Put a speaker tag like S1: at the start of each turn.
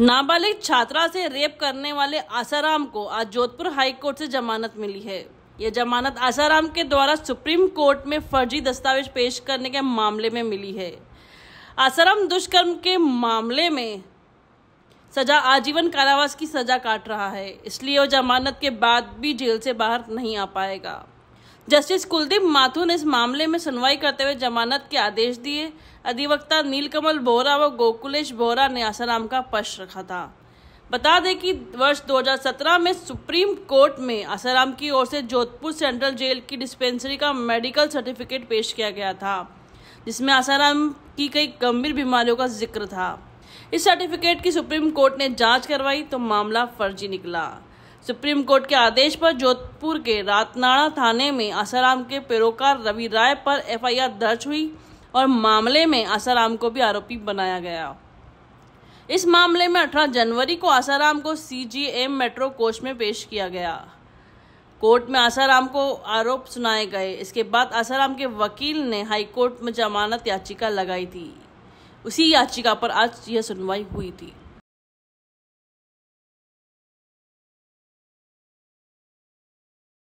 S1: नाबालिग छात्रा से रेप करने वाले आसाराम को आज जोधपुर हाई कोर्ट से जमानत मिली है। ये जमानत आसाराम के द्वारा सुप्रीम कोर्ट में फर्जी दस्तावेज़ पेश करने के मामले में मिली है। आसाराम दुष्कर्म के मामले में सजा, आजीवन कारावास की सजा काट रहा है। इसलिए वो जमानत के बाद भी जेल से बाहर नहीं आ पाएगा। जस्टिस कुलदीप माथुर ने इस मामले में सुनवाई करते हुए जमानत के आदेश दिए। अधिवक्ता नीलकमल बोहरा व गोकुलेश बोहरा ने आसाराम का पक्ष रखा था। बता दें कि वर्ष 2017 में सुप्रीम कोर्ट में आसाराम की ओर से जोधपुर सेंट्रल जेल की डिस्पेंसरी का मेडिकल सर्टिफिकेट पेश किया गया था, जिसमें आसाराम की कई गंभीर बीमारियों का ज़िक्र था। इस सर्टिफिकेट की सुप्रीम कोर्ट ने जाँच करवाई तो मामला फर्जी निकला। सुप्रीम कोर्ट के आदेश पर जोधपुर के रातनाड़ा थाने में आसाराम के पैरोकार रवि राय पर एफआईआर दर्ज हुई और मामले में आसाराम को भी आरोपी बनाया गया। इस मामले में 18 जनवरी को आसाराम को सीजीएम मेट्रो कोच में पेश किया गया। कोर्ट में आसाराम को आरोप सुनाए गए। इसके बाद आसाराम के वकील ने हाईकोर्ट में जमानत याचिका लगाई थी। उसी याचिका पर आज यह सुनवाई हुई थी।